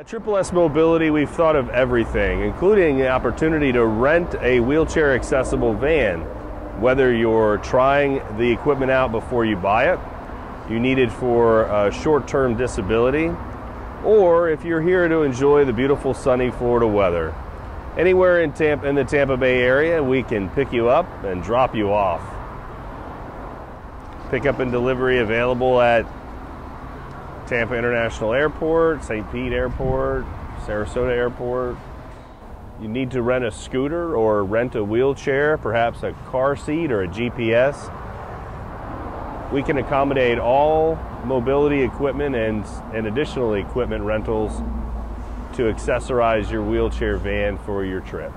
At Triple S Mobility, we've thought of everything, including the opportunity to rent a wheelchair accessible van. Whether you're trying the equipment out before you buy it, you need it for uh, short term disability, or if you're here to enjoy the beautiful sunny Florida weather. Anywhere in, Tampa, in the Tampa Bay area, we can pick you up and drop you off. Pickup and delivery available at Tampa International Airport, St. Pete Airport, Sarasota Airport. You need to rent a scooter or rent a wheelchair, perhaps a car seat or a GPS. We can accommodate all mobility equipment and, and additional equipment rentals to accessorize your wheelchair van for your trip.